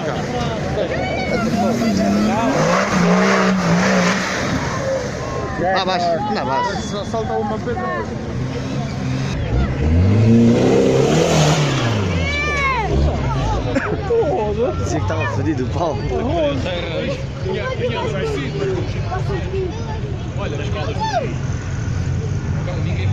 não cara. não abaixo, lá abaixo. Salta uma pedra. Dizia que estava fodido o pau. Olha, nas colas. Ninguém